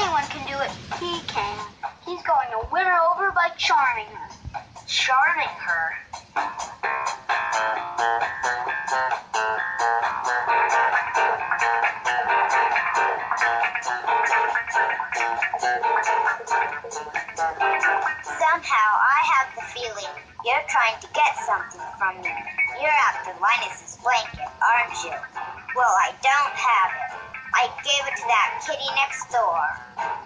anyone can do it, he can. He's going to win her over by charming her. Charming her? Somehow I have the feeling you're trying to get something from me. You're after Linus's blanket, aren't you? Well, I don't have it. I gave it to that kitty next door.